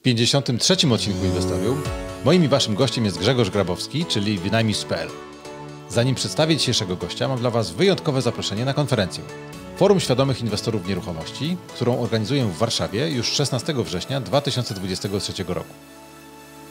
W 53. odcinku Inwestorium moim i waszym gościem jest Grzegorz Grabowski, czyli wynajmistrz.pl. Zanim przedstawię dzisiejszego gościa, mam dla was wyjątkowe zaproszenie na konferencję. Forum Świadomych Inwestorów Nieruchomości, którą organizuję w Warszawie już 16 września 2023 roku.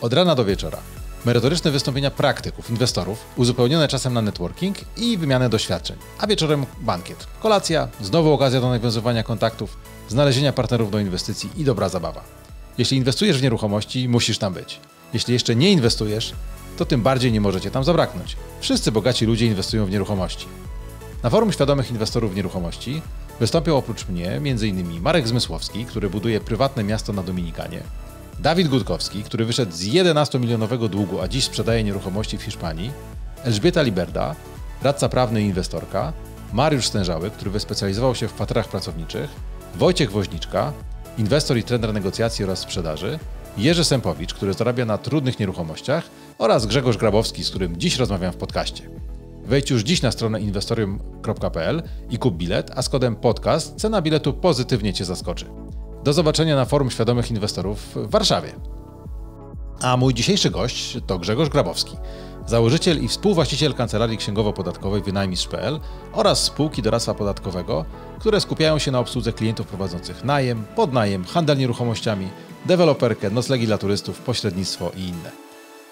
Od rana do wieczora. Merytoryczne wystąpienia praktyków, inwestorów, uzupełnione czasem na networking i wymianę doświadczeń. A wieczorem bankiet, kolacja, znowu okazja do nawiązywania kontaktów, znalezienia partnerów do inwestycji i dobra zabawa. Jeśli inwestujesz w nieruchomości, musisz tam być. Jeśli jeszcze nie inwestujesz, to tym bardziej nie możecie tam zabraknąć. Wszyscy bogaci ludzie inwestują w nieruchomości. Na forum świadomych inwestorów w nieruchomości wystąpią oprócz mnie m.in. Marek Zmysłowski, który buduje prywatne miasto na Dominikanie, Dawid Gutkowski, który wyszedł z 11-milionowego długu, a dziś sprzedaje nieruchomości w Hiszpanii, Elżbieta Liberda, radca prawny i inwestorka, Mariusz Stężały, który wyspecjalizował się w kwaterach pracowniczych, Wojciech Woźniczka, inwestor i trener negocjacji oraz sprzedaży, Jerzy Sępowicz, który zarabia na trudnych nieruchomościach oraz Grzegorz Grabowski, z którym dziś rozmawiam w podcaście. Wejdź już dziś na stronę inwestorium.pl i kup bilet, a z kodem podcast cena biletu pozytywnie Cię zaskoczy. Do zobaczenia na Forum Świadomych Inwestorów w Warszawie. A mój dzisiejszy gość to Grzegorz Grabowski, założyciel i współwłaściciel Kancelarii Księgowo-Podatkowej Wynajmistrz.pl oraz spółki doradztwa podatkowego, które skupiają się na obsłudze klientów prowadzących najem, podnajem, handel nieruchomościami, deweloperkę, noclegi dla turystów, pośrednictwo i inne.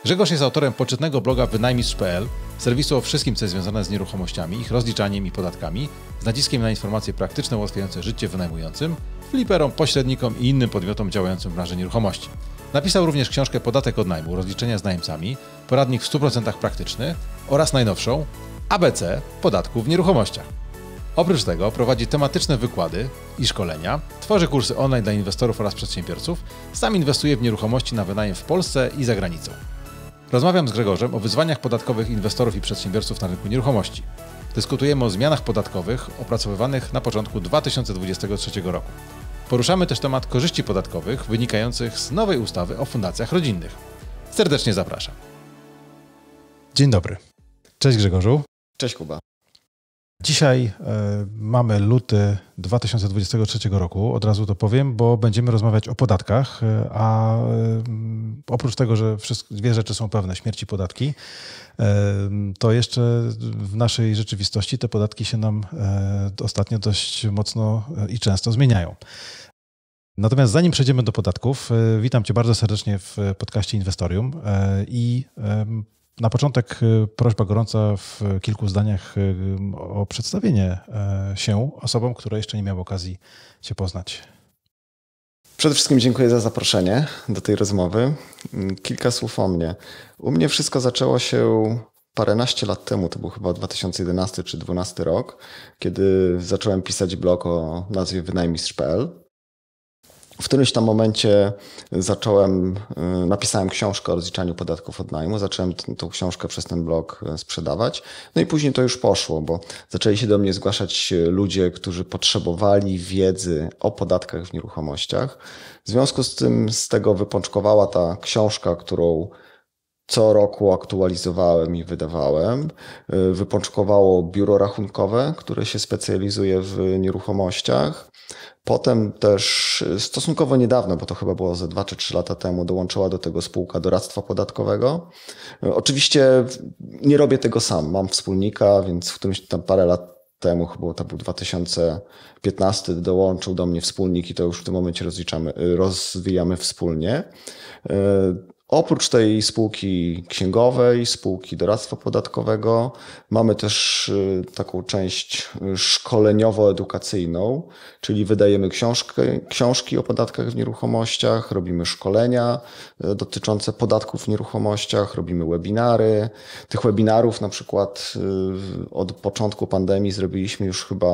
Grzegorz jest autorem poczytnego bloga wynajmistrz.pl, serwisu o wszystkim, co jest związane z nieruchomościami, ich rozliczaniem i podatkami, z naciskiem na informacje praktyczne ułatwiające życie wynajmującym, fliperom, pośrednikom i innym podmiotom działającym w branży nieruchomości. Napisał również książkę Podatek od najmu, rozliczenia z najemcami, poradnik w 100% praktyczny oraz najnowszą ABC podatku w nieruchomościach. Oprócz tego prowadzi tematyczne wykłady i szkolenia, tworzy kursy online dla inwestorów oraz przedsiębiorców, sam inwestuje w nieruchomości na wynajem w Polsce i za granicą. Rozmawiam z Gregorzem o wyzwaniach podatkowych inwestorów i przedsiębiorców na rynku nieruchomości. Dyskutujemy o zmianach podatkowych opracowywanych na początku 2023 roku. Poruszamy też temat korzyści podatkowych wynikających z nowej ustawy o fundacjach rodzinnych. Serdecznie zapraszam. Dzień dobry. Cześć Grzegorzu. Cześć Kuba. Dzisiaj e, mamy luty 2023 roku, od razu to powiem, bo będziemy rozmawiać o podatkach, e, a e, oprócz tego, że wszystkie, dwie rzeczy są pewne, śmierć i podatki, to jeszcze w naszej rzeczywistości te podatki się nam ostatnio dość mocno i często zmieniają. Natomiast zanim przejdziemy do podatków, witam Cię bardzo serdecznie w podcaście Inwestorium i na początek y, prośba gorąca w kilku zdaniach y, o przedstawienie e, się osobom, które jeszcze nie miały okazji Cię poznać. Przede wszystkim dziękuję za zaproszenie do tej rozmowy. Kilka słów o mnie. U mnie wszystko zaczęło się paręnaście lat temu, to był chyba 2011 czy 2012 rok, kiedy zacząłem pisać blog o nazwie wynajmistrz.pl. W którymś tam momencie zacząłem, y, napisałem książkę o rozliczaniu podatków od najmu, zacząłem tą książkę przez ten blog y, sprzedawać. No i później to już poszło, bo zaczęli się do mnie zgłaszać ludzie, którzy potrzebowali wiedzy o podatkach w nieruchomościach. W związku z tym z tego wypączkowała ta książka, którą co roku aktualizowałem i wydawałem. Y, wypączkowało biuro rachunkowe, które się specjalizuje w nieruchomościach. Potem też stosunkowo niedawno, bo to chyba było ze dwa czy trzy lata temu, dołączyła do tego spółka doradztwa podatkowego. Oczywiście nie robię tego sam. Mam wspólnika, więc w którymś tam parę lat temu, chyba to był 2015, dołączył do mnie wspólnik i to już w tym momencie rozliczamy, rozwijamy wspólnie. Oprócz tej spółki księgowej, spółki doradztwa podatkowego, mamy też y, taką część szkoleniowo-edukacyjną, czyli wydajemy książki, książki o podatkach w nieruchomościach, robimy szkolenia y, dotyczące podatków w nieruchomościach, robimy webinary. Tych webinarów na przykład y, od początku pandemii zrobiliśmy już chyba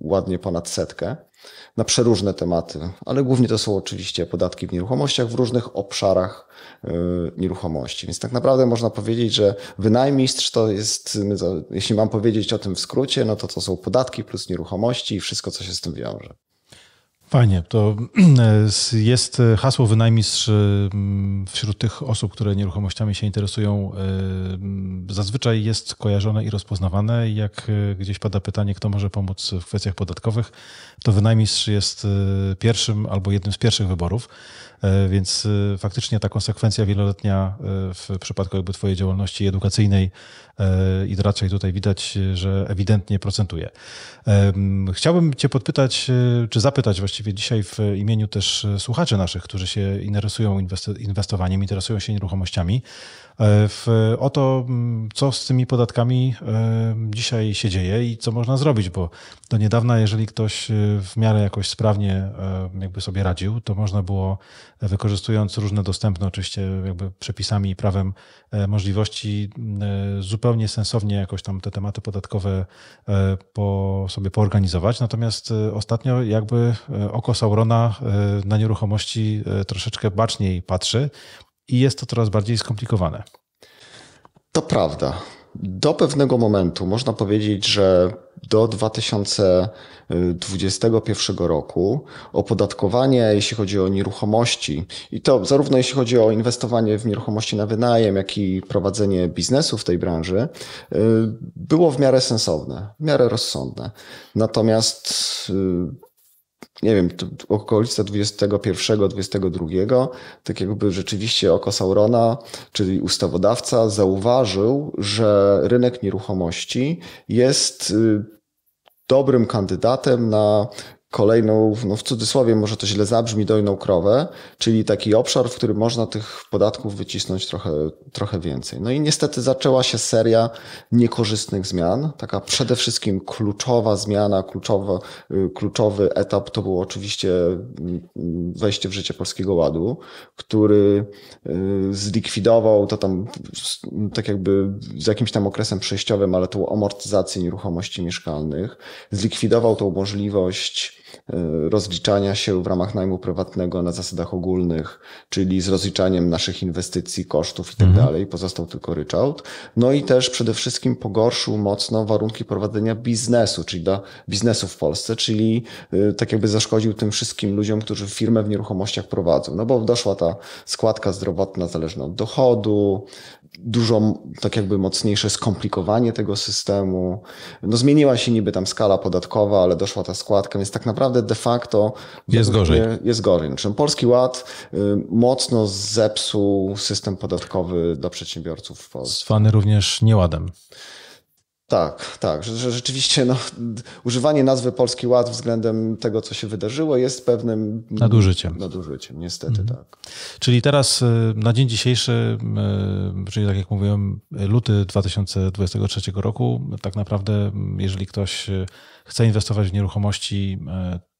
ładnie ponad setkę na przeróżne tematy, ale głównie to są oczywiście podatki w nieruchomościach w różnych obszarach y, nieruchomości. Więc tak naprawdę można powiedzieć, że wynajmistrz to jest, jeśli mam powiedzieć o tym w skrócie, no to to są podatki plus nieruchomości i wszystko, co się z tym wiąże. Fajnie. To jest hasło wynajmistrz mm, wśród tych osób, które nieruchomościami się interesują. Y, zazwyczaj jest kojarzone i rozpoznawane. Jak y, gdzieś pada pytanie, kto może pomóc w kwestiach podatkowych, to wynajmistrz jest y, pierwszym albo jednym z pierwszych wyborów. Więc faktycznie ta konsekwencja wieloletnia w przypadku jakby twojej działalności edukacyjnej i raczej tutaj widać, że ewidentnie procentuje. Chciałbym cię podpytać, czy zapytać właściwie dzisiaj w imieniu też słuchaczy naszych, którzy się interesują inwestowaniem, interesują się nieruchomościami, E, w, o to, mm, co z tymi podatkami e, dzisiaj się dzieje i co można zrobić, bo do niedawna, jeżeli ktoś e, w miarę jakoś sprawnie jakby sobie radził, to można było, wykorzystując różne dostępne oczywiście jakby przepisami i prawem możliwości, zupełnie sensownie jakoś tam te tematy podatkowe po, sobie poorganizować. Natomiast ostatnio jakby oko Saurona na nieruchomości troszeczkę baczniej patrzy i jest to coraz bardziej skomplikowane. To prawda. Do pewnego momentu można powiedzieć, że do 2021 roku opodatkowanie, jeśli chodzi o nieruchomości, i to zarówno jeśli chodzi o inwestowanie w nieruchomości na wynajem, jak i prowadzenie biznesu w tej branży, y, było w miarę sensowne, w miarę rozsądne. Natomiast y, nie wiem, okolice 21, 22, tak jakby rzeczywiście oko Saurona, czyli ustawodawca, zauważył, że rynek nieruchomości jest y, dobrym kandydatem na kolejną, no w cudzysłowie może to źle zabrzmi, dojną krowę, czyli taki obszar, w którym można tych podatków wycisnąć trochę, trochę więcej. No i niestety zaczęła się seria niekorzystnych zmian. Taka przede wszystkim kluczowa zmiana, kluczowa, y, kluczowy etap to było oczywiście mm, wejście w życie Polskiego Ładu, który y, zlikwidował to tam tak jakby z jakimś tam okresem przejściowym, ale tą amortyzację nieruchomości mieszkalnych, zlikwidował tą możliwość rozliczania się w ramach najmu prywatnego na zasadach ogólnych, czyli z rozliczaniem naszych inwestycji, kosztów i tak mhm. dalej. Pozostał tylko ryczałt. No i też przede wszystkim pogorszył mocno warunki prowadzenia biznesu, czyli do biznesu w Polsce, czyli e, tak jakby zaszkodził tym wszystkim ludziom, którzy firmę w nieruchomościach prowadzą. No bo doszła ta składka zdrowotna zależna od dochodu, dużo tak jakby mocniejsze skomplikowanie tego systemu. No zmieniła się niby tam skala podatkowa, ale doszła ta składka, więc tak naprawdę de facto jest gorzej. Jest gorzej. Znaczy Polski Ład y, mocno zepsuł system podatkowy dla przedsiębiorców w Polsce. Zwany również nieładem. Tak, tak, że, że, rzeczywiście no, używanie nazwy Polski Ład względem tego, co się wydarzyło, jest pewnym nadużyciem. Nadużyciem, niestety mhm. tak. Czyli teraz y, na dzień dzisiejszy, y, czyli tak jak mówiłem, luty 2023 roku, tak naprawdę, jeżeli ktoś y, chce inwestować w nieruchomości,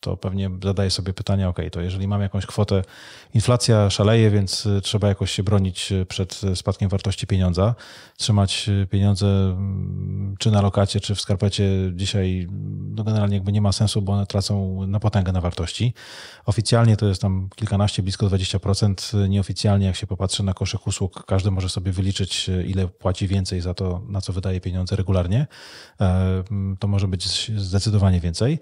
to pewnie zadaje sobie pytanie, ok, to jeżeli mam jakąś kwotę, inflacja szaleje, więc y, trzeba jakoś się bronić y, przed y, spadkiem wartości pieniądza, trzymać pieniądze mm, czy na lokacie, czy w skarpecie dzisiaj no generalnie jakby nie ma sensu, bo one tracą na potęgę na wartości. Oficjalnie to jest tam kilkanaście, blisko 20%. Nieoficjalnie, jak się popatrzy na koszyk usług, każdy może sobie wyliczyć, ile płaci więcej za to, na co wydaje pieniądze regularnie. E, to może być zdecydowanie więcej.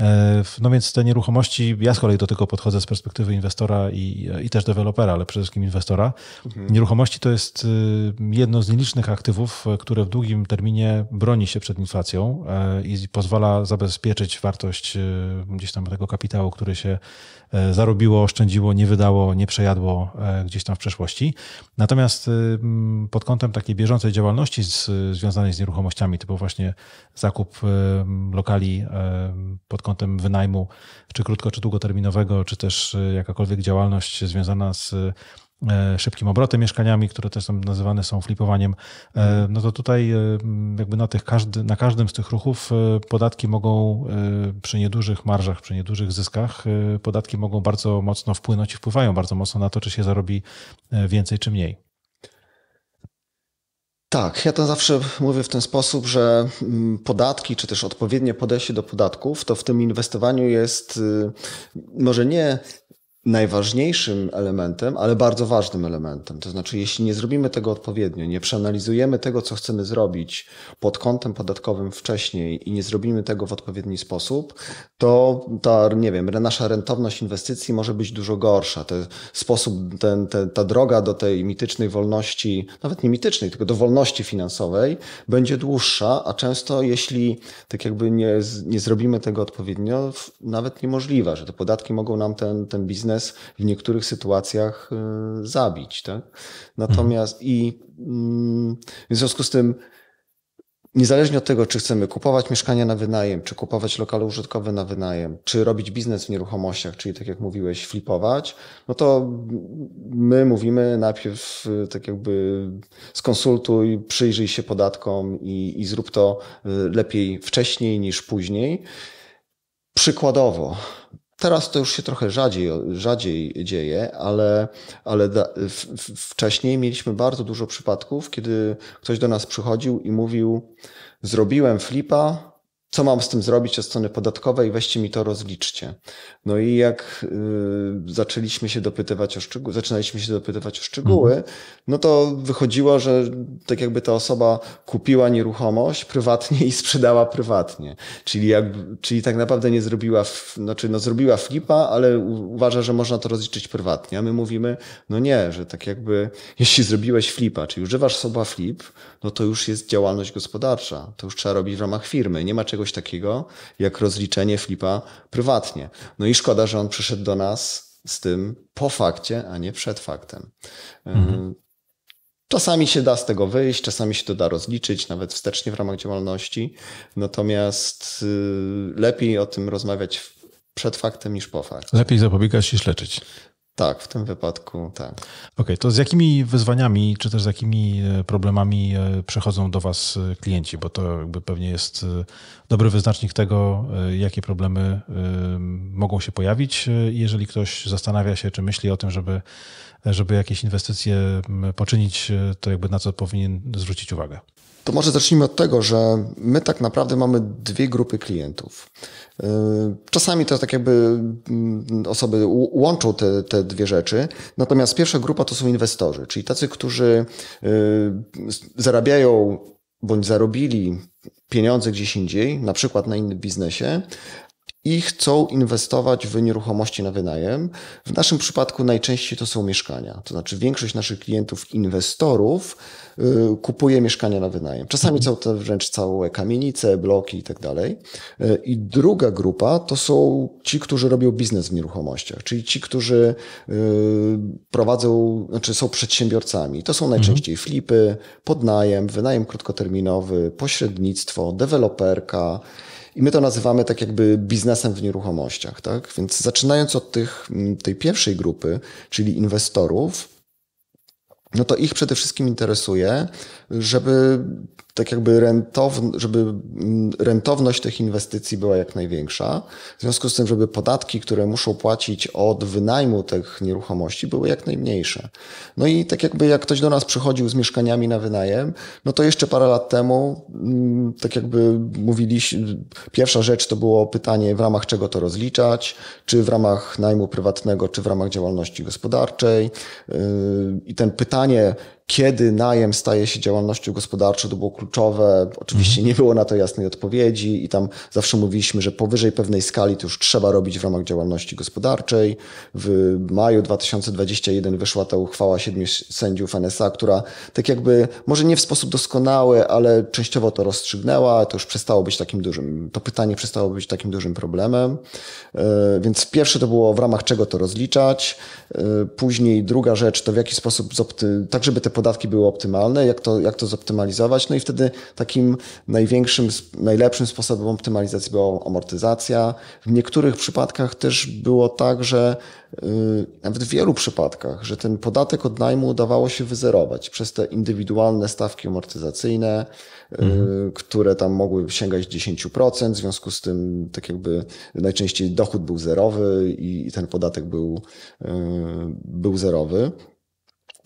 E, no więc te nieruchomości, ja z kolei do tego podchodzę z perspektywy inwestora i, i też dewelopera, ale przede wszystkim inwestora. Mhm. Nieruchomości to jest y, jedno z nielicznych aktywów, które w długim terminie broni się przed inflacją e, i pozwala zabezpieczyć wartość y, gdzieś tam tego kapitału, który się e, zarobiło, oszczędziło, nie wydało, nie przejadło gdzieś tam w przeszłości. Natomiast y, pod kątem takiej bieżącej działalności z, związanej z nieruchomościami, typu właśnie zakup lokali pod kątem wynajmu, czy krótko, czy długoterminowego, czy też e, jakakolwiek działalność związana z e, szybkim obrotem mieszkaniami, które też są nazywane są flipowaniem, e, no to tutaj jakby na, tych każdy, na każdym z tych ruchów podatki mogą przy niedużych marżach, przy niedużych zyskach, podatki mogą bardzo mocno wpłynąć i wpływają bardzo mocno na to, czy się zarobi więcej czy mniej. Tak, ja to zawsze mówię w ten sposób, że mm, podatki, czy też odpowiednie podejście do podatków, to w tym inwestowaniu jest y, może nie najważniejszym elementem, ale bardzo ważnym elementem. To znaczy, jeśli nie zrobimy tego odpowiednio, nie przeanalizujemy tego, co chcemy zrobić pod kątem podatkowym wcześniej i nie zrobimy tego w odpowiedni sposób, to ta, nie wiem, nasza rentowność inwestycji może być dużo gorsza. Ten sposób, ten, ten, ta droga do tej mitycznej wolności, nawet nie mitycznej, tylko do wolności finansowej, będzie dłuższa, a często jeśli tak jakby nie, nie zrobimy tego odpowiednio, nawet niemożliwe, że te podatki mogą nam ten, ten biznes biznes w niektórych sytuacjach y, zabić. Tak? Natomiast i mm, w związku z tym Niezależnie od tego, czy chcemy kupować mieszkania na wynajem, czy kupować lokale użytkowe na wynajem, czy robić biznes w nieruchomościach, czyli tak jak mówiłeś, flipować, no to my mówimy najpierw tak jakby skonsultuj, przyjrzyj się podatkom i, i zrób to y, lepiej wcześniej niż później. Przykładowo, Teraz to już się trochę rzadziej, rzadziej dzieje, ale, ale da, w, w, wcześniej mieliśmy bardzo dużo przypadków, kiedy ktoś do nas przychodził i mówił: Zrobiłem flipa, co mam z tym zrobić od strony podatkowej, weźcie mi to rozliczcie. No i jak y, zaczęliśmy się dopytywać o szczegóły, zaczynaliśmy się dopytywać o szczegóły, mhm. no to wychodziło, że tak jakby ta osoba kupiła nieruchomość prywatnie i sprzedała prywatnie. Czyli, jak, czyli tak naprawdę nie zrobiła, znaczy no zrobiła flipa, ale uważa, że można to rozliczyć prywatnie. A my mówimy, no nie, że tak jakby jeśli zrobiłeś flipa, czyli używasz słowa flip, no to już jest działalność gospodarcza. To już trzeba robić w ramach firmy. Nie ma czego czegoś takiego jak rozliczenie flipa prywatnie. No i szkoda, że on przyszedł do nas z tym po fakcie, a nie przed faktem. Mhm. Czasami się da z tego wyjść, czasami się to da rozliczyć, nawet wstecznie w ramach działalności. Natomiast y, lepiej o tym rozmawiać przed faktem niż po fakcie. Lepiej zapobiegać niż leczyć. Tak, w tym wypadku tak. Okej, okay, to z jakimi wyzwaniami, czy też z jakimi e, problemami e, przychodzą do Was e, klienci? Bo to jakby pewnie jest dobry wyznacznik tego, jakie problemy mogą się pojawić, jeżeli ktoś zastanawia się, czy myśli o tym, żeby, żeby jakieś inwestycje poczynić, to jakby na co powinien zwrócić uwagę. To może zacznijmy od tego, że my tak naprawdę mamy dwie grupy klientów. Y, czasami to tak jakby mm, osoby łączą te, te dwie rzeczy. Natomiast pierwsza grupa to są inwestorzy, czyli tacy, którzy y, zarabiają bądź zarobili pieniądze gdzieś indziej, na przykład na innym biznesie, i chcą inwestować w nieruchomości na wynajem. W naszym przypadku najczęściej to są mieszkania. To znaczy większość naszych klientów, inwestorów y, kupuje mieszkania na wynajem. Czasami są to wręcz całe kamienice, bloki i tak dalej. Y, I druga grupa to są ci, którzy robią biznes w nieruchomościach, czyli ci, którzy y, prowadzą, znaczy są przedsiębiorcami. To są najczęściej flipy, podnajem, wynajem krótkoterminowy, pośrednictwo, deweloperka, i my to nazywamy tak jakby biznesem w nieruchomościach, tak? Więc zaczynając od tych, tej pierwszej grupy, czyli inwestorów, no to ich przede wszystkim interesuje, żeby tak jakby żeby mm, rentowność tych inwestycji była jak największa. W związku z tym, żeby podatki, które muszą płacić od wynajmu tych nieruchomości, były jak najmniejsze. No i tak jakby jak ktoś do nas przychodził z mieszkaniami na wynajem, no to jeszcze parę lat temu, mm, tak jakby mówiliśmy, pierwsza rzecz to było pytanie, w ramach czego to rozliczać, czy w ramach najmu prywatnego, czy w ramach działalności gospodarczej. Yy, I ten pytanie, stanie kiedy najem staje się działalnością gospodarczą, to było kluczowe. Oczywiście mhm. nie było na to jasnej odpowiedzi i tam zawsze mówiliśmy, że powyżej pewnej skali to już trzeba robić w ramach działalności gospodarczej. W maju 2021 wyszła ta uchwała siedmiu sędziów NSA, która tak jakby, może nie w sposób doskonały, ale częściowo to rozstrzygnęła. To już przestało być takim dużym, to pytanie przestało być takim dużym problemem. E, więc pierwsze to było w ramach czego to rozliczać. E, później druga rzecz to w jaki sposób, tak żeby te podatki były optymalne, jak to, jak to zoptymalizować. No i wtedy takim największym, najlepszym sposobem optymalizacji była amortyzacja. W niektórych przypadkach też było tak, że yy, nawet w wielu przypadkach, że ten podatek od najmu udawało się wyzerować przez te indywidualne stawki amortyzacyjne, yy, mhm. które tam mogły sięgać 10%, w związku z tym tak jakby najczęściej dochód był zerowy i, ten podatek był, yy, był zerowy.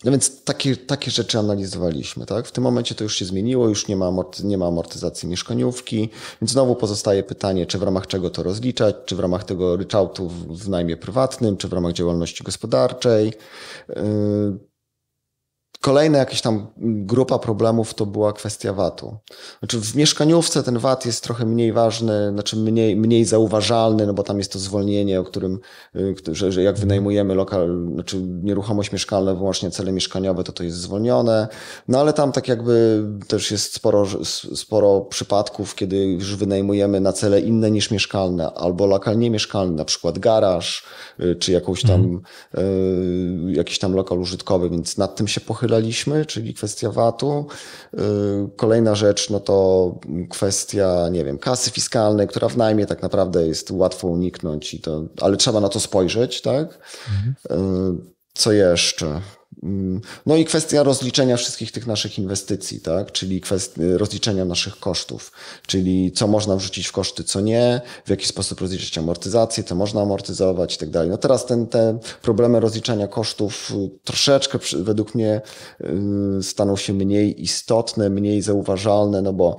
No więc takie, takie rzeczy analizowaliśmy. Tak? W tym momencie to już się zmieniło, już nie ma, nie ma amortyzacji mieszkaniówki, więc znowu pozostaje pytanie, czy w ramach czego to rozliczać, czy w ramach tego ryczałtu w najmie prywatnym, czy w ramach działalności gospodarczej. Yy, Kolejna jakaś tam grupa problemów to była kwestia VAT-u. Znaczy w mieszkaniówce ten VAT jest trochę mniej ważny, znaczy mniej, mniej zauważalny, no bo tam jest to zwolnienie, o którym, y, że, że jak wynajmujemy lokal, znaczy nieruchomość mieszkalna wyłącznie cele mieszkaniowe, to to jest zwolnione. No ale tam tak jakby też jest sporo, sporo przypadków, kiedy już wynajmujemy na cele inne niż mieszkalne, albo lokal niemieszkalny, na przykład garaż, y, czy jakąś tam, hmm. jakiś tam lokal użytkowy, więc nad tym się pochyla pochylaliśmy, czyli kwestia VAT-u. Y, kolejna rzecz, no to kwestia, nie wiem, kasy fiskalnej, która w najmie tak naprawdę jest łatwo uniknąć, i to, ale trzeba na to spojrzeć, tak? Mhm. Co jeszcze? Mm, no i kwestia rozliczenia wszystkich tych naszych inwestycji, tak? czyli kwestia rozliczenia naszych kosztów, czyli co można wrzucić w koszty, co nie, w jaki sposób rozliczyć amortyzację, co można amortyzować i tak dalej. No teraz ten, te problemy rozliczania kosztów y, troszeczkę według mnie y, staną się mniej istotne, mniej zauważalne, no bo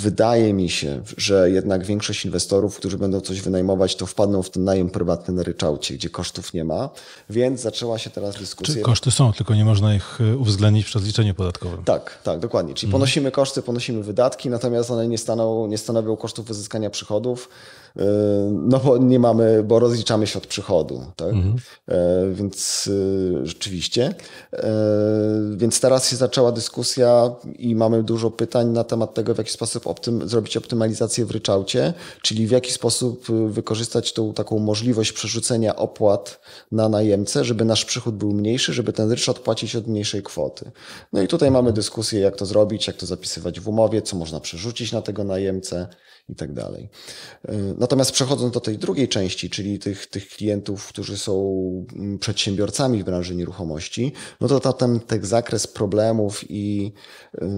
Wydaje mi się, że jednak większość inwestorów, którzy będą coś wynajmować, to wpadną w ten najem prywatny na ryczałcie, gdzie kosztów nie ma, więc zaczęła się teraz dyskusja. Czy koszty są, tylko nie można ich y, uwzględnić w rozliczeniu podatkowym. Tak, tak, dokładnie. Czyli mhm. ponosimy koszty, ponosimy wydatki, natomiast one nie, staną, nie stanowią kosztów uzyskania przychodów, y, no bo nie mamy, bo rozliczamy się od przychodu, tak? Mhm. E, więc y, rzeczywiście. E, więc teraz się zaczęła dyskusja i mamy dużo pytań na temat tego, w jaki sposób optym, zrobić optymalizację w ryczałcie, czyli w jaki sposób y, wykorzystać tą taką możliwość przerzucenia opłat na najemcę, żeby nasz przychód był mniejszy, żeby ten ryczałt płacić od mniejszej kwoty. No i tutaj mamy dyskusję, jak to zrobić, jak to zapisywać w umowie, co można przerzucić na tego najemcę i tak dalej. Y, natomiast przechodząc do tej drugiej części, czyli tych, tych klientów, którzy są mm, przedsiębiorcami w branży nieruchomości, no to ten, ten zakres problemów i, yy,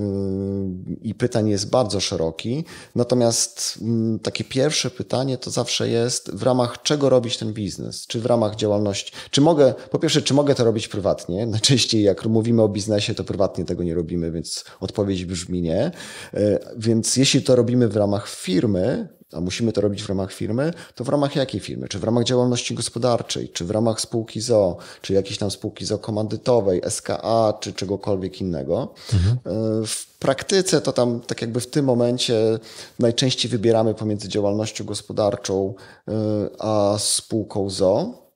i pytań jest bardzo szeroki. Natomiast yy, takie pierwsze pytanie to zawsze jest, w ramach czego robić ten biznes? Czy w ramach działalności? Czy mogę, po pierwsze, czy mogę to robić prywatnie? Najczęściej jak mówimy o biznesie, to prywatnie tego nie robimy, więc odpowiedź brzmi nie. Yy, więc jeśli to robimy w ramach firmy, firmy, a musimy to robić w ramach firmy, to w ramach jakiej firmy? Czy w ramach działalności gospodarczej, czy w ramach spółki ZO, czy jakiejś tam spółki ZO komandytowej, SKA, czy czegokolwiek innego. Mhm. W praktyce to tam, tak jakby w tym momencie najczęściej wybieramy pomiędzy działalnością gospodarczą e, a spółką ZO.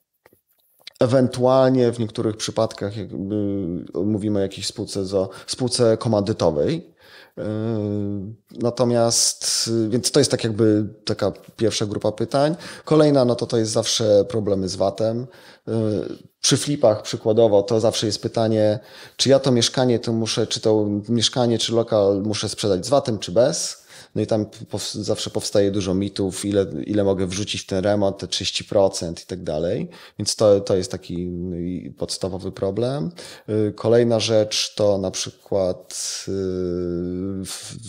Ewentualnie w niektórych przypadkach mówimy o jakiejś spółce, ZO, spółce komandytowej, natomiast, więc to jest tak jakby taka pierwsza grupa pytań. Kolejna, no to to jest zawsze problemy z VAT-em. Yy, przy flipach przykładowo to zawsze jest pytanie, czy ja to mieszkanie to muszę, czy to mieszkanie, czy lokal muszę sprzedać z VAT-em, czy bez. No i tam zawsze powstaje dużo mitów, ile, ile mogę wrzucić w ten remont, te 30% i tak dalej. Więc to, to jest taki no podstawowy problem. Y, kolejna rzecz to na przykład y,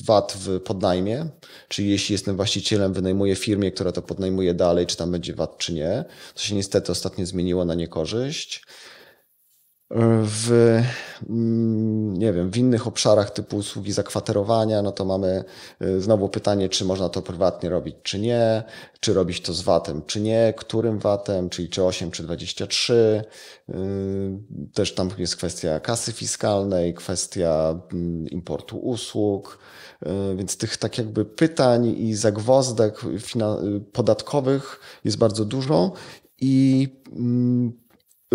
VAT w podnajmie, czyli jeśli jestem właścicielem, wynajmuję firmie, która to podnajmuje dalej, czy tam będzie VAT, czy nie. To się niestety ostatnio zmieniło na niekorzyść w, mm, nie wiem, w innych obszarach typu usługi zakwaterowania, no to mamy y, znowu pytanie, czy można to prywatnie robić, czy nie, czy robić to z VAT-em, czy nie, którym VAT-em, czyli czy 8, czy 23. Y, też tam jest kwestia kasy fiskalnej, kwestia mm, importu usług, y, więc tych tak jakby pytań i zagwozdek podatkowych jest bardzo dużo i mm,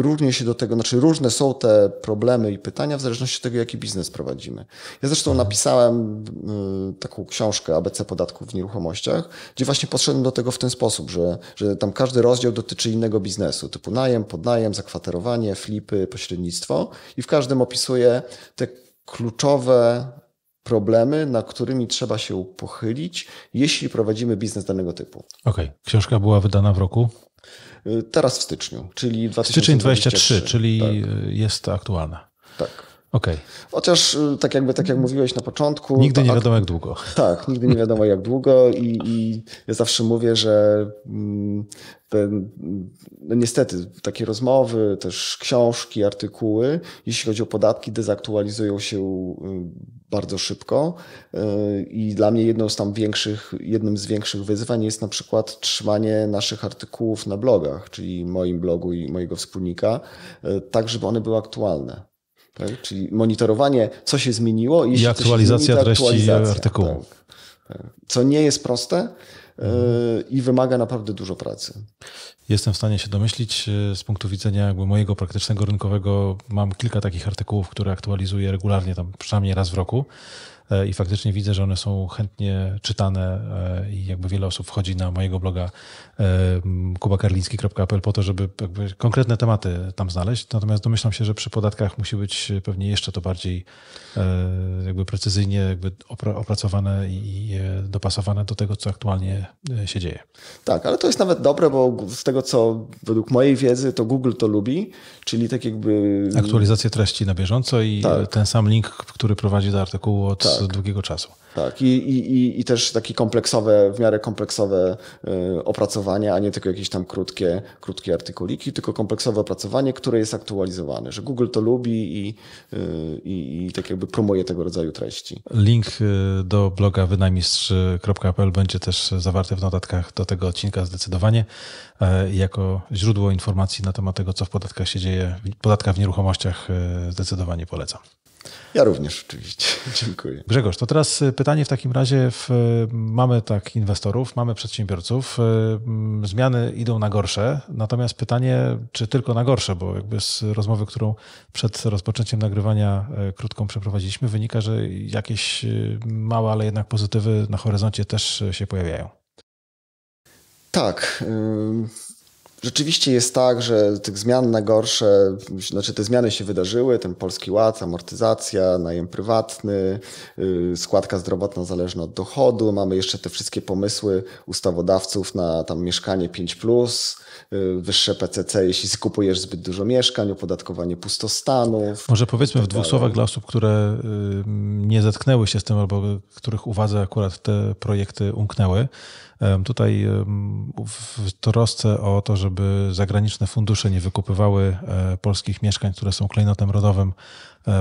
różnie się do tego, znaczy różne są te problemy i pytania w zależności od tego, jaki biznes prowadzimy. Ja zresztą mhm. napisałem y, taką książkę ABC podatków w nieruchomościach, gdzie właśnie podszedłem do tego w ten sposób, że, że tam każdy rozdział dotyczy innego biznesu, typu najem, podnajem, zakwaterowanie, flipy, pośrednictwo i w każdym opisuję te kluczowe problemy, na którymi trzeba się pochylić, jeśli prowadzimy biznes danego typu. Okej. Okay. Książka była wydana w roku? Y, teraz w styczniu, czyli 2023. Styczeń 23, czyli tak. jest aktualna. Tak. Okay. Chociaż y, tak jakby, tak jak mówiłeś na początku. Nigdy nie wiadomo jak długo. Tak, nigdy nie wiadomo jak długo i, i ja zawsze mówię, że mm, te, no niestety takie rozmowy, też książki, artykuły, jeśli chodzi o podatki, dezaktualizują się y, bardzo szybko y, i dla mnie jedną z tam większych, jednym z większych wyzwań jest na przykład trzymanie naszych artykułów na blogach, czyli moim blogu i mojego wspólnika, tak żeby one były aktualne Tak? Czyli monitorowanie, co się zmieniło i, I aktualizacja zmieni, treści aktualizacja. artykułu. Tak, tak. Co nie jest proste yy, i wymaga naprawdę dużo pracy. Jestem w stanie się domyślić e, z punktu widzenia jakby mojego praktycznego rynkowego. Mam kilka takich artykułów, które aktualizuję regularnie, tam przynajmniej raz w roku. E, i faktycznie widzę, że one są chętnie czytane e, i jakby wiele osób wchodzi na mojego bloga e, kubakarliński.pl po to, żeby konkretne tematy tam znaleźć. Natomiast domyślam się, że przy podatkach musi być pewnie jeszcze to bardziej jakby precyzyjnie jakby opracowane i dopasowane do tego, co aktualnie się dzieje. Tak, ale to jest nawet dobre, bo z tego, co według mojej wiedzy, to Google to lubi, czyli tak jakby... Aktualizację treści na bieżąco i tak. ten sam link, który prowadzi do artykułu od tak tak. długiego czasu. Tak, I, i, i też takie kompleksowe, w miarę kompleksowe y, opracowanie, a nie tylko jakieś tam krótkie, krótkie artykuliki, tylko kompleksowe opracowanie, które jest aktualizowane, że Google to lubi i, y, i, i tak jakby promuje tego rodzaju treści. Link y, do bloga wynajmistrz.pl będzie też zawarty w notatkach do tego odcinka zdecydowanie e, jako źródło informacji na temat tego, co w podatkach się dzieje, podatkach w nieruchomościach e, zdecydowanie polecam. Ja również oczywiście. Dziękuję. Grzegorz, to teraz y, pytanie w takim razie. W, y, mamy tak inwestorów, mamy przedsiębiorców. Y, zmiany idą na gorsze. Natomiast pytanie, czy tylko na gorsze, bo jakby z rozmowy, którą przed rozpoczęciem nagrywania krótką przeprowadziliśmy, wynika, że jakieś małe, ale jednak pozytywy na horyzoncie też się pojawiają. Tak. Rzeczywiście jest tak, że tych zmian na gorsze, znaczy te zmiany się wydarzyły, ten polski ład, amortyzacja, najem prywatny, y, składka zdrowotna zależna od dochodu, mamy jeszcze te wszystkie pomysły ustawodawców na tam mieszkanie 5+, y, wyższe PCC, jeśli skupujesz zbyt dużo mieszkań, opodatkowanie pustostanów. Może powiedzmy w dwóch słowach dla osób, które y, nie zetknęły się z tym albo których uwadze akurat te projekty umknęły. Tutaj w trosce o to, żeby zagraniczne fundusze nie wykupywały e, polskich mieszkań, które są klejnotem rodowym,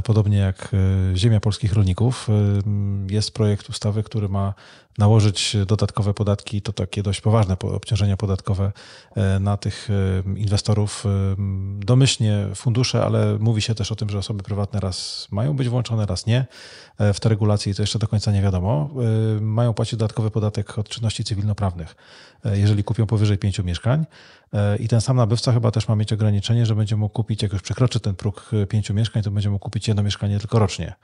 podobnie jak e, ziemia polskich rolników, jest projekt ustawy, który ma nałożyć dodatkowe podatki, to takie dość poważne obciążenia podatkowe na tych inwestorów. Domyślnie fundusze, ale mówi się też o tym, że osoby prywatne raz mają być włączone, raz nie. W te regulacje to jeszcze do końca nie wiadomo. Mają płacić dodatkowy podatek od czynności cywilnoprawnych, jeżeli kupią powyżej pięciu mieszkań. I ten sam nabywca chyba też ma mieć ograniczenie, że będzie mógł kupić, jak już przekroczy ten próg pięciu mieszkań, to będzie mógł kupić jedno mieszkanie tylko rocznie.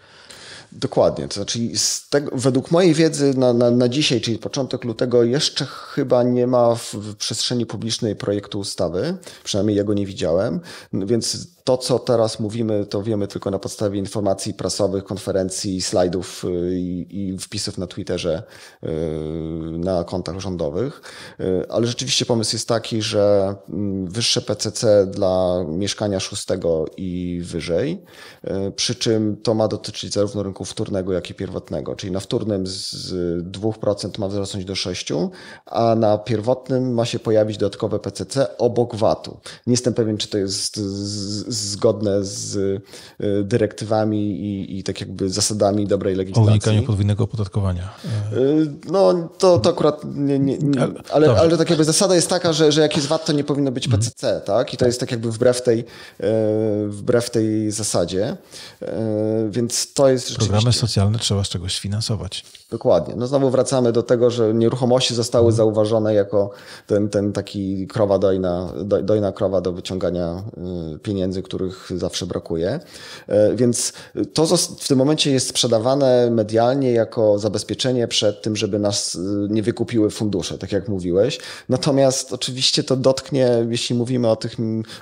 Dokładnie. To znaczy, tego, według mojej wiedzy na, na, na dzisiaj, czyli początek lutego, jeszcze chyba nie ma w, w przestrzeni publicznej projektu ustawy. Przynajmniej ja go nie widziałem. Więc to, co teraz mówimy, to wiemy tylko na podstawie informacji prasowych, konferencji, slajdów y, i, i wpisów na Twitterze y, na kontach rządowych. Y, ale rzeczywiście pomysł jest taki, że mm, wyższe PCC dla mieszkania szóstego i wyżej, przy czym to ma dotyczyć zarówno rynku wtórnego, jak i pierwotnego. Czyli na wtórnym z 2% ma wzrosnąć do 6%, a na pierwotnym ma się pojawić dodatkowe PCC obok VAT-u. Nie jestem pewien, czy to jest zgodne z y, dyrektywami i, i tak jakby zasadami dobrej legislacji. O unikaniu podwójnego opodatkowania. Y, no to, to akurat nie, nie, nie ale, ale tak jakby zasada jest taka, że, że jak jest VAT, to nie powinno być PCC, mhm. tak? I to jest tak jakby wbrew tej, y, wbrew tej zasadzie. Więc to jest rzeczywiście... Programy socjalne trzeba z czegoś finansować. Dokładnie. No znowu wracamy do tego, że nieruchomości zostały mhm. zauważone jako ten, ten taki krowa dojna, dojna krowa do wyciągania pieniędzy, których zawsze brakuje. E, więc to w tym momencie jest sprzedawane medialnie jako zabezpieczenie przed tym, żeby nas e, nie wykupiły fundusze, tak jak mówiłeś. Natomiast oczywiście to dotknie, jeśli mówimy o tych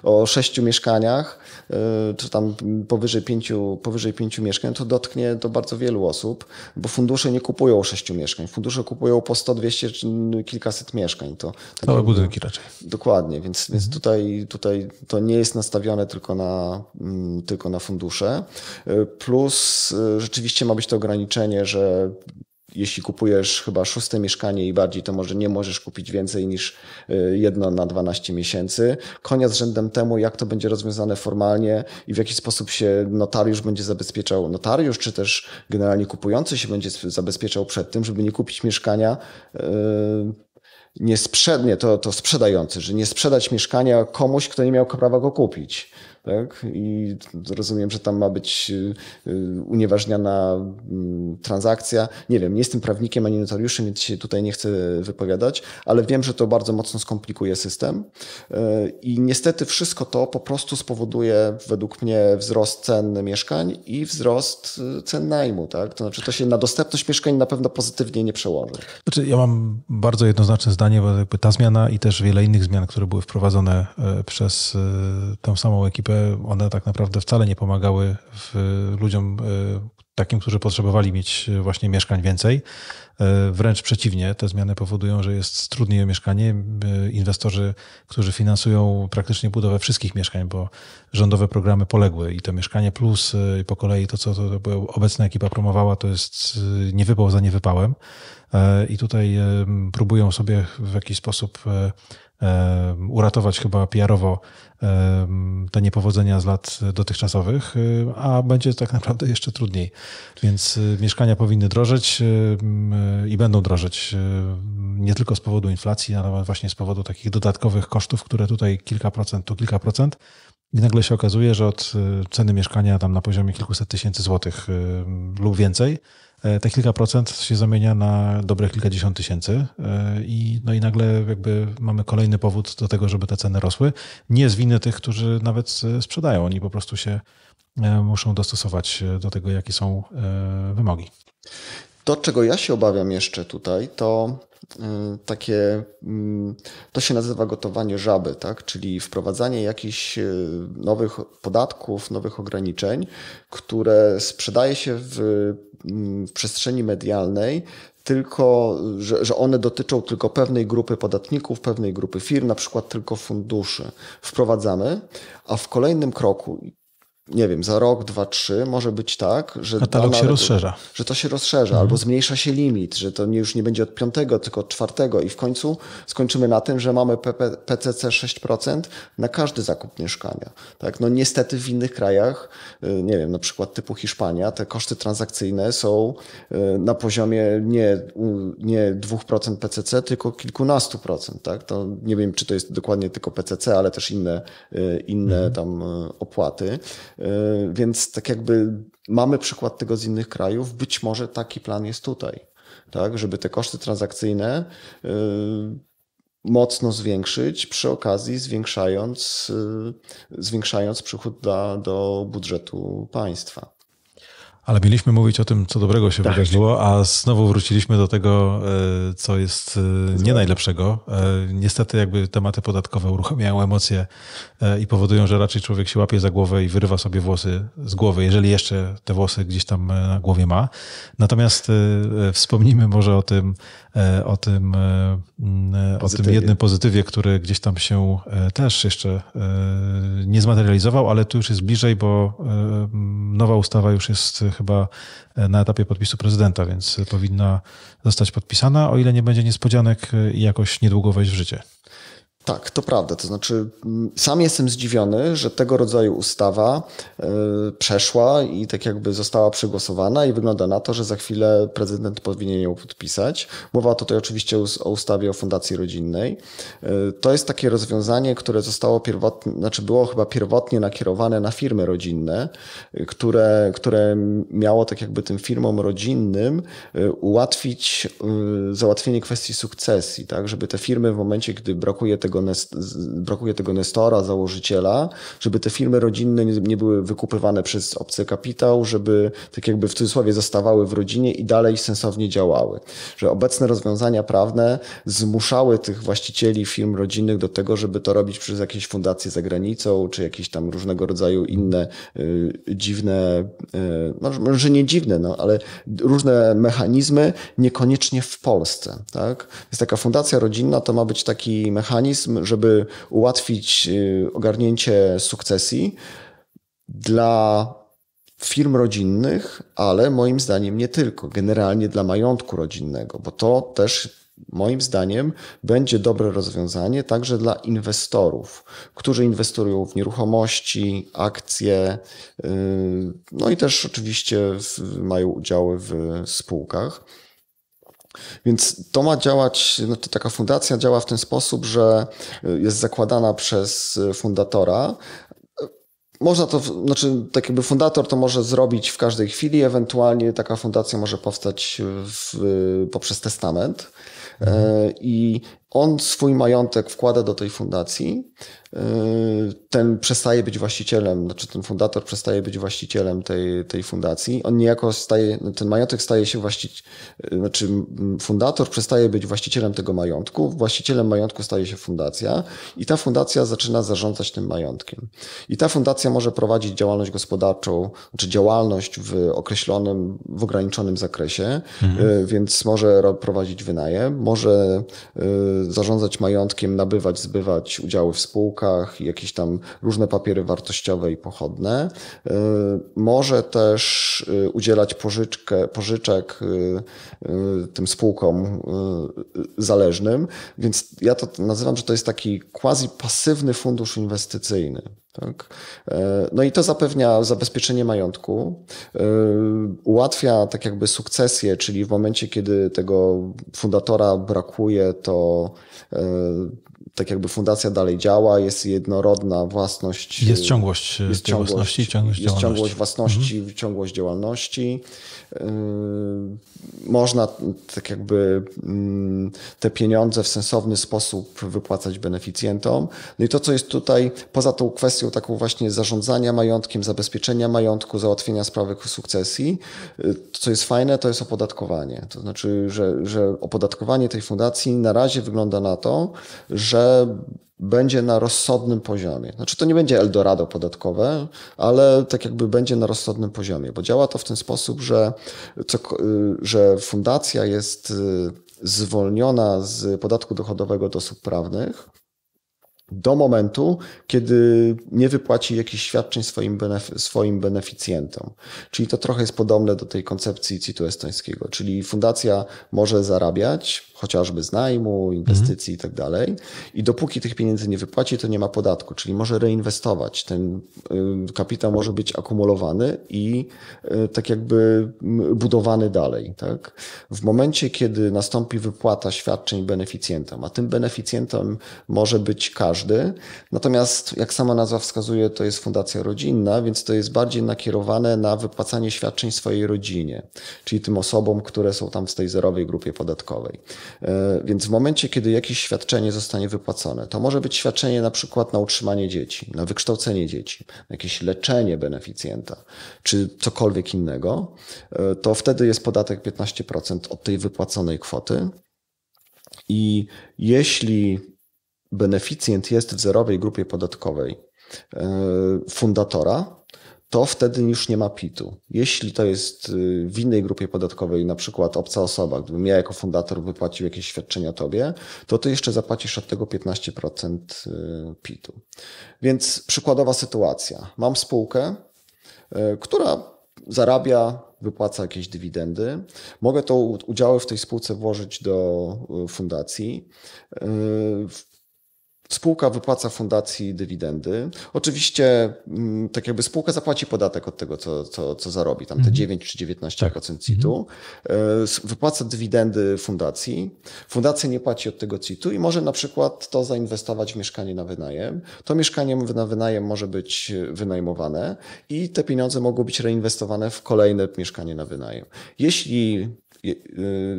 o sześciu mieszkaniach, e, czy tam powyżej pięciu, powyżej pięciu mieszkań, to dotknie to bardzo wielu osób, bo fundusze nie kupują sześciu mieszkań. Fundusze kupują po 100, 200 czy kilkaset mieszkań. To, Całe budynki raczej. Dokładnie, więc, mhm. więc tutaj, tutaj to nie jest nastawione tylko na, mm, tylko na fundusze. Y, plus y, rzeczywiście ma być to ograniczenie, że jeśli kupujesz chyba szóste mieszkanie i bardziej, to może nie możesz kupić więcej niż y, jedno na 12 miesięcy. Konia z rzędem temu, jak to będzie rozwiązane formalnie i w jaki sposób się notariusz będzie zabezpieczał, notariusz czy też generalnie kupujący się będzie zabezpieczał przed tym, żeby nie kupić mieszkania nie sprzednie, to, to sprzedający, że nie sprzedać mieszkania komuś, kto nie miał prawa go kupić. Tak? I rozumiem, że tam ma być unieważniana mm, transakcja. Nie wiem, nie jestem prawnikiem ani notariuszem, więc się tutaj nie chcę wypowiadać, ale wiem, że to bardzo mocno skomplikuje system. I niestety wszystko to po prostu spowoduje według mnie wzrost cen mieszkań i wzrost cen najmu. Tak? To znaczy, to się na dostępność mieszkań na pewno pozytywnie nie przełoży. Znaczy, ja mam bardzo jednoznaczne zdanie, bo jakby ta zmiana i też wiele innych zmian, które były wprowadzone e, przez e, tę samą ekipę, one tak naprawdę wcale nie pomagały ludziom e, takim, którzy potrzebowali mieć właśnie mieszkań więcej. Wręcz przeciwnie, te zmiany powodują, że jest trudniej o mieszkanie. Inwestorzy, którzy finansują praktycznie budowę wszystkich mieszkań, bo rządowe programy poległy i to mieszkanie plus i po kolei to, co to obecna ekipa promowała, to jest niewypał za niewypałem. I tutaj próbują sobie w jakiś sposób uratować chyba PR-owo te niepowodzenia z lat dotychczasowych, a będzie tak naprawdę jeszcze trudniej. Więc y, mieszkania powinny drożeć i będą drożeć nie tylko z powodu inflacji, ale właśnie z powodu takich dodatkowych kosztów, które tutaj kilka procent, tu kilka procent. I nagle się okazuje, że od y, ceny mieszkania tam na poziomie kilkuset tysięcy złotych lub więcej, te kilka procent się zamienia na dobre kilkadziesiąt tysięcy e, i, no i nagle jakby mamy kolejny powód do tego, żeby te ceny rosły. Nie z winy tych, którzy nawet sprzedają. Oni po prostu się e, muszą dostosować do tego, jakie są wymogi. To, czego ja się obawiam jeszcze tutaj, to takie, mm, to się nazywa gotowanie żaby, tak? czyli wprowadzanie jakichś nowych podatków, nowych ograniczeń, które sprzedaje się w w przestrzeni medialnej, tylko, że, że one dotyczą tylko pewnej grupy podatników, pewnej grupy firm, na przykład tylko funduszy. Wprowadzamy, a w kolejnym kroku, nie wiem, za rok, dwa, trzy może być tak, że katalog się rozszerza. Że to się rozszerza, mhm. albo zmniejsza się limit, że to już nie będzie od piątego, tylko od czwartego i w końcu skończymy na tym, że mamy PCC 6% na każdy zakup mieszkania. Tak? No niestety w innych krajach, y, nie wiem, na przykład typu Hiszpania, te koszty transakcyjne są y, na poziomie nie, nie 2% PCC, tylko kilkunastu procent. Tak? To nie wiem, czy to jest dokładnie tylko PCC, ale też inne, y, inne mhm. tam opłaty. E, więc tak jakby mamy przykład tego z innych krajów, być może taki plan jest tutaj, tak, żeby te koszty transakcyjne e, mocno zwiększyć, przy okazji zwiększając, e, zwiększając przychód do, do budżetu państwa. Ale mieliśmy mówić o tym, co dobrego się tak. wydarzyło, a znowu wróciliśmy do tego, e, co jest e, nie najlepszego. E, niestety jakby tematy podatkowe uruchamiają emocje i powodują, że raczej człowiek się łapie za głowę i wyrywa sobie włosy z głowy, jeżeli jeszcze te włosy gdzieś tam na głowie ma. Natomiast wspomnijmy może o tym, o tym, o tym jednym pozytywie, który gdzieś tam się też jeszcze nie zmaterializował, ale tu już jest bliżej, bo nowa ustawa już jest chyba e, na etapie podpisu prezydenta, więc powinna zostać podpisana, o ile nie będzie niespodzianek e, i jakoś niedługo wejść w życie. Tak, to prawda. To znaczy, mm, sam jestem zdziwiony, że tego rodzaju ustawa y, przeszła i tak jakby została przegłosowana i wygląda na to, że za chwilę prezydent powinien ją podpisać. Mowa tutaj oczywiście o ustawie o Fundacji Rodzinnej. Y, to jest takie rozwiązanie, które zostało pierwotnie, znaczy było chyba pierwotnie nakierowane na firmy rodzinne, y, które, które miało tak jakby tym firmom rodzinnym ułatwić załatwienie kwestii sukcesji, tak, żeby te firmy w momencie, gdy brakuje tego tego, brakuje tego nestora, założyciela, żeby te firmy rodzinne nie, były wykupywane przez obcy kapitał, żeby tak jakby w cudzysłowie zostawały w rodzinie i dalej sensownie działały. Że obecne rozwiązania prawne zmuszały tych właścicieli firm rodzinnych do tego, żeby to robić przez jakieś fundacje za granicą, czy jakieś tam różnego rodzaju inne y, dziwne, y, no, może nie dziwne, no, ale różne mechanizmy, niekoniecznie w Polsce. Tak? Jest taka fundacja rodzinna, to ma być taki mechanizm, mechanizm, żeby ułatwić y, ogarnięcie sukcesji dla firm rodzinnych, ale moim zdaniem nie tylko, generalnie dla majątku rodzinnego, bo to też moim zdaniem będzie dobre rozwiązanie także dla inwestorów, którzy inwestują w nieruchomości, akcje, y, no i też oczywiście mają udziały w spółkach. Więc to ma działać, znaczy taka fundacja działa w ten sposób, że jest zakładana przez fundatora, można to, znaczy tak jakby fundator to może zrobić w każdej chwili, ewentualnie taka fundacja może powstać w, poprzez testament. Mhm. I on swój majątek wkłada do tej fundacji, ten przestaje być właścicielem, znaczy ten fundator przestaje być właścicielem tej, tej fundacji. On niejako staje, ten majątek staje się właścicielem, znaczy fundator przestaje być właścicielem tego majątku, właścicielem majątku staje się fundacja i ta fundacja zaczyna zarządzać tym majątkiem. I ta fundacja może prowadzić działalność gospodarczą, znaczy działalność w określonym, w ograniczonym zakresie, mhm. więc może prowadzić wynajem, może zarządzać majątkiem, nabywać, zbywać udziały w spółkach, jakieś tam różne papiery wartościowe i pochodne. Y, może też y, udzielać pożyczkę, pożyczek y, tym spółkom zależnym, więc ja to nazywam, że to jest taki quasi pasywny fundusz inwestycyjny. Tak? No i to zapewnia zabezpieczenie majątku, ułatwia tak jakby sukcesję, czyli w momencie, kiedy tego fundatora brakuje, to tak jakby fundacja dalej działa, jest jednorodna własność. Jest ciągłość jest ciągłość, własności, ciągłość jest działalności. ciągłość własności, mhm. ciągłość działalności. Yy, można tak jakby mm, te pieniądze w sensowny sposób wypłacać beneficjentom. No i to, co jest tutaj, poza tą kwestią taką właśnie zarządzania majątkiem, zabezpieczenia majątku, załatwienia sprawy sukcesji, co jest fajne, to jest opodatkowanie. To znaczy, że, że opodatkowanie tej fundacji na razie wygląda na to, że będzie na rozsądnym poziomie. Znaczy to nie będzie Eldorado podatkowe, ale tak jakby będzie na rozsądnym poziomie, bo działa to w ten sposób, że, co, że fundacja jest y, zwolniona z podatku dochodowego od osób prawnych do momentu, kiedy nie wypłaci jakichś świadczeń swoim, benef swoim beneficjentom. Czyli to trochę jest podobne do tej koncepcji CIT-u estońskiego, czyli fundacja może zarabiać, chociażby z najmu, inwestycji i tak dalej. I dopóki tych pieniędzy nie wypłaci, to nie ma podatku, czyli może reinwestować. Ten y, kapitał może być akumulowany i y, tak jakby budowany dalej. Tak? W momencie, kiedy nastąpi wypłata świadczeń beneficjentom, a tym beneficjentem może być każdy, natomiast jak sama nazwa wskazuje, to jest fundacja rodzinna, więc to jest bardziej nakierowane na wypłacanie świadczeń swojej rodzinie, czyli tym osobom, które są tam w tej zerowej grupie podatkowej. E, więc w momencie, kiedy jakieś świadczenie zostanie wypłacone, to może być świadczenie na przykład na utrzymanie dzieci, na wykształcenie dzieci, na jakieś leczenie beneficjenta, czy cokolwiek innego, e, to wtedy jest podatek 15% od tej wypłaconej kwoty. I jeśli beneficjent jest w zerowej grupie podatkowej e, fundatora, to wtedy już nie ma PIT-u. Jeśli to jest y, w innej grupie podatkowej, na przykład obca osoba, gdybym ja jako fundator wypłacił jakieś świadczenia tobie, to ty jeszcze zapłacisz od tego 15% y, PIT-u. Więc przykładowa sytuacja. Mam spółkę, która zarabia, wypłaca jakieś dywidendy. Mogę to udziały w tej spółce włożyć do fundacji. Spółka wypłaca fundacji dywidendy. Oczywiście, mm, tak jakby spółka zapłaci podatek od tego, co, co, co zarobi, tam te mm 9 czy 19% tak. CIT-u. Mm Wypłaca dywidendy fundacji. Fundacja nie płaci od tego CIT-u i może na przykład to zainwestować w mieszkanie na wynajem. To mieszkanie na wynajem może być wynajmowane i te pieniądze mogą być reinwestowane w kolejne mieszkanie na wynajem. Jeśli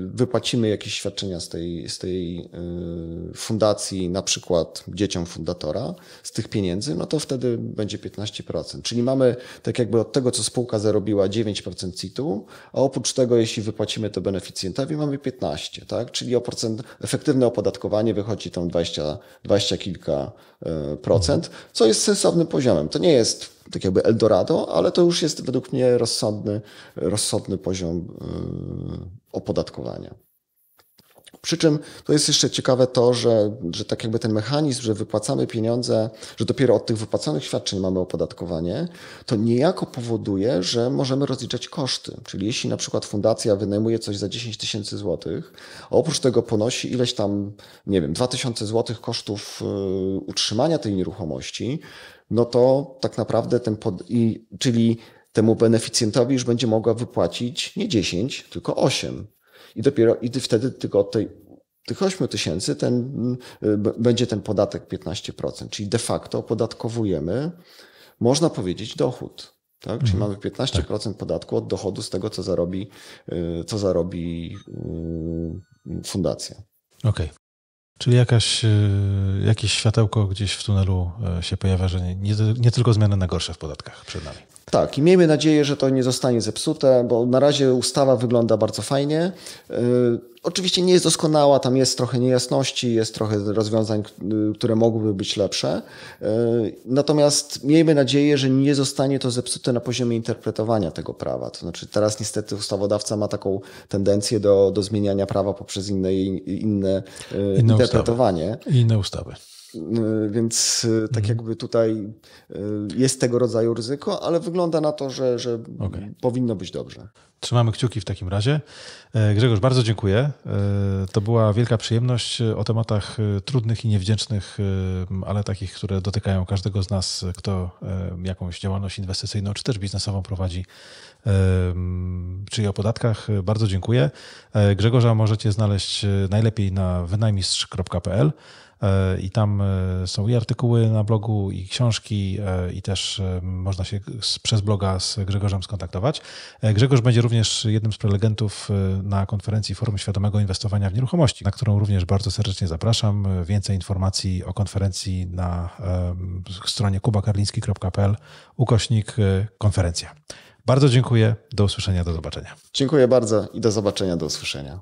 wypłacimy jakieś świadczenia z tej, z tej y, fundacji, na przykład dzieciom fundatora, z tych pieniędzy, no to wtedy będzie 15%. Czyli mamy tak jakby od tego, co spółka zarobiła 9% CIT-u, a oprócz tego, jeśli wypłacimy to beneficjentowi, mamy 15%, tak? Czyli procent, efektywne opodatkowanie wychodzi tam 20, 20 kilka y, procent, co jest sensownym poziomem. To nie jest tak jakby Eldorado, ale to już jest według mnie rozsądny, rozsądny poziom y, opodatkowania. Przy czym to jest jeszcze ciekawe to, że, że tak jakby ten mechanizm, że wypłacamy pieniądze, że dopiero od tych wypłaconych świadczeń mamy opodatkowanie, to niejako powoduje, że możemy rozliczać koszty. Czyli jeśli na przykład fundacja wynajmuje coś za 10 tysięcy złotych, a oprócz tego ponosi ileś tam, nie wiem, 2000 złotych kosztów y, utrzymania tej nieruchomości, no to tak naprawdę ten, pod, i, czyli temu beneficjentowi już będzie mogła wypłacić nie 10, tylko 8. I dopiero i wtedy tylko od tej, tych 8 tysięcy ten, będzie ten podatek 15%. Czyli de facto opodatkowujemy można powiedzieć, dochód. Tak? Czyli mhm. mamy 15% tak. podatku od dochodu z tego, co zarobi, y, co zarobi y, fundacja. Okej. Okay. Czyli jakaś, y, jakieś światełko gdzieś w tunelu się pojawia, że nie, nie, nie tylko zmiany na gorsze w podatkach przed nami. Tak, i miejmy nadzieję, że to nie zostanie zepsute, bo na razie ustawa wygląda bardzo fajnie. Oczywiście nie jest doskonała, tam jest trochę niejasności, jest trochę rozwiązań, które mogłyby być lepsze. E, natomiast miejmy nadzieję, że nie zostanie to zepsute na poziomie interpretowania tego prawa. To znaczy teraz niestety ustawodawca ma taką tendencję do, do zmieniania prawa poprzez inne, inne, inne interpretowanie. Ustawy. Inne ustawy. E, więc tak mhm. jakby tutaj jest tego rodzaju ryzyko, ale wygląda na to, że, że okay. powinno być dobrze. Trzymamy kciuki w takim razie. E, Grzegorz, bardzo dziękuję. E, to była wielka przyjemność e, o tematach trudnych i niewdzięcznych, ale takich, które dotykają każdego z nas, kto jakąś działalność inwestycyjną czy też biznesową prowadzi, czyli o podatkach. Bardzo dziękuję. Grzegorza możecie znaleźć najlepiej na wynajmistrz.pl. E, i tam e, są i artykuły na blogu, i książki, e, i też można się przez bloga z Grzegorzem skontaktować. Grzegorz będzie również jednym z prelegentów na konferencji Forum Świadomego Inwestowania w Nieruchomości, na którą również bardzo serdecznie zapraszam. Więcej informacji o konferencji na stronie kubakarliński.pl ukośnik konferencja. Bardzo dziękuję, do usłyszenia, do zobaczenia. Dziękuję bardzo i do zobaczenia, do usłyszenia.